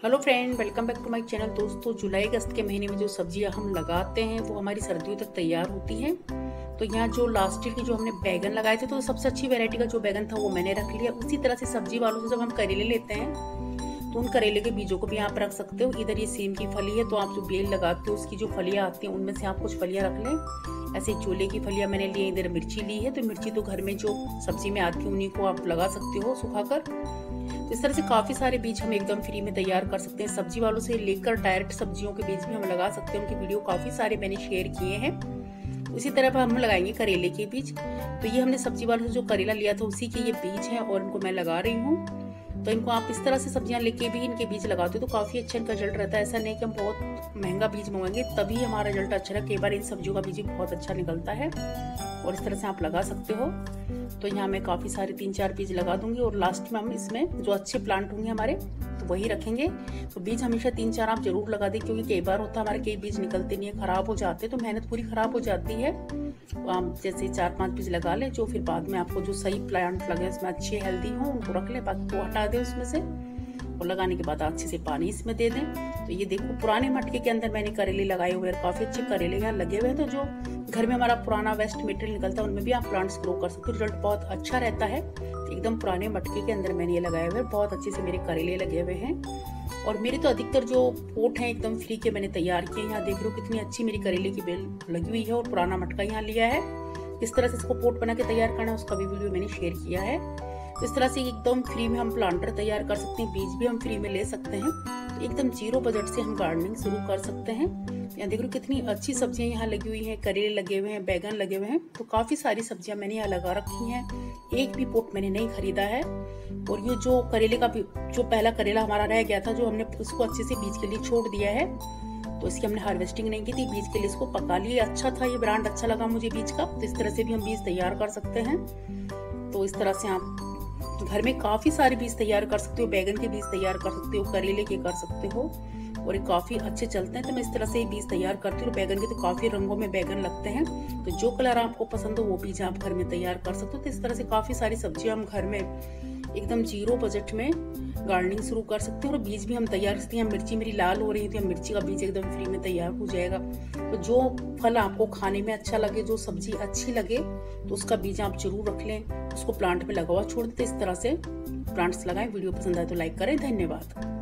Hello friend welcome back to my channel दोस्तों, जुलाई अगस्त के महीने में जो सब्ज़ियाँ हम लगाते हैं, वो हमारी सर्दियों तक तैयार होती हैं। तो यहाँ जो लास्ट ईयर की जो हमने बैगन लगाए थे तो सबसे अच्छी वेरायटी का जो बैगन था, वो मैंने रख लिया। उसी तरह से सब्ज़ी वालों से जब हम करेले लेते हैं तो उन करेले के बीजों को भी आप रख सकते हो। इधर ये सेम की फली है तो आप जो बेल लगाते हो, उसकी जो फलियाँ आती हैं, उनमें से आप कुछ फलियाँ रख लें। ऐसे चूल्हे की फलियाँ मैंने ली इधर मिर्ची ली है तो मिर्ची तो घर में जो सब्ज़ी में आती है, उन्हीं को आप लगा सकते हो सुखाकर। तो इस तरह से काफ़ी सारे बीज हम एकदम फ्री में तैयार कर सकते हैं। सब्ज़ी वालों से लेकर डायरेक्ट सब्जियों के बीज भी हम लगा सकते हैं। उनकी वीडियो काफ़ी सारे मैंने शेयर किए हैं। उसी तरह हम लगाएँगे करेले के बीज। तो ये हमने सब्ज़ी वालों से जो करेला लिया था, उसी के ये बीज है और इनको मैं लगा रही हूँ। तो इनको आप इस तरह से सब्ज़ियाँ लेके भी इनके बीज लगाते हो तो काफ़ी अच्छा इनका रिज़ल्ट रहता है। ऐसा नहीं कि हम बहुत महँगा बीज मंगाएँगे, तभी हमारा रिज़ल्ट अच्छा रहा कई बार इन सब्जियों का बीज बहुत अच्छा निकलता है और इस तरह से आप लगा सकते हो। तो यहाँ मैं काफ़ी सारे तीन चार बीज लगा दूँगी और लास्ट में हम इसमें जो अच्छे प्लांट होंगे हमारे वही रखेंगे। तो बीज हमेशा तीन चार आप ज़रूर लगा दें, क्योंकि कई बार होता है हमारे कई बीज निकलते नहीं है, खराब हो जाते तो मेहनत पूरी खराब हो जाती है। तो आप जैसे चार पाँच बीज लगा लें, जो फिर बाद में आपको जो सही प्लांट लगे, उसमें अच्छे हेल्दी हों, उनको रख लें, बाकी को हटा दें उसमें से। और लगाने के बाद अच्छे से पानी इसमें दे दें। तो ये देखो, पुराने मटके के अंदर मैंने करेले लगाए हुए हैं। काफ़ी अच्छे करेले यहाँ लगे हुए हैं। तो जो घर में हमारा पुराना वेस्ट मटेरियल निकलता है, उनमें भी आप प्लांट्स ग्रो कर सकते हो। रिज़ल्ट बहुत अच्छा रहता है। एकदम पुराने मटके के अंदर मैंने ये लगाए हुए बहुत अच्छे से मेरे करेले लगे हुए हैं। और मेरे तो अधिकतर जो पोट हैं, एकदम फ्री के मैंने तैयार किए हैं। यहाँ देख लो कितनी अच्छी मेरी करेले की बेल लगी हुई है और पुराना मटका यहाँ लिया है। किस तरह से इसको पोट बना के तैयार करना है, उसका भी वीडियो मैंने शेयर किया है। इस तरह से एकदम फ्री में हम प्लांटर तैयार कर सकते हैं, बीज भी हम फ्री में ले सकते हैं। एकदम ज़ीरो बजट से हम गार्डनिंग शुरू कर सकते हैं। यहाँ देख लो कितनी अच्छी सब्ज़ियाँ यहाँ लगी हुई हैं, करेले लगे हुए हैं, बैगन लगे हुए हैं। तो काफ़ी सारी सब्ज़ियाँ मैंने यहाँ लगा रखी हैं। एक भी पोट मैंने नहीं खरीदा है। और ये जो करेले का जो पहला करेला हमारा रह गया था, जो हमने उसको अच्छे से बीज के लिए छोड़ दिया है तो इसकी हमने हार्वेस्टिंग नहीं की थी। बीज के लिए इसको पका लिए अच्छा था ये ब्रांड अच्छा लगा मुझे बीज का। तो इस तरह से भी हम बीज तैयार कर सकते हैं। तो इस तरह से आप घर में काफ़ी सारे बीज तैयार कर सकते हो, बैगन के बीज तैयार कर सकते हो, करेले के कर सकते हो, और ये काफ़ी अच्छे चलते हैं। तो मैं इस तरह से बीज तैयार करती हूँ बैगन के तो काफ़ी रंगों में बैगन लगते हैं। तो जो कलर आपको पसंद हो, वो बीज आप घर में तैयार कर सकते हो। तो इस तरह से काफ़ी सारी सब्ज़ियाँ हम घर में एकदम ज़ीरो बजट में गार्डनिंग शुरू कर सकते हैं, और बीज भी हम तैयार करते हैं। मिर्ची मेरी लाल हो रही थी मिर्ची का बीज एकदम फ्री में तैयार हो जाएगा। तो जो फल आपको खाने में अच्छा लगे, जो सब्ज़ी अच्छी लगे तो उसका बीज आप ज़रूर रख लें। उसको प्लांट में लगावा छोड़ देते इस तरह से प्लांट्स लगाएँ। वीडियो पसंद आए तो लाइक करें। धन्यवाद।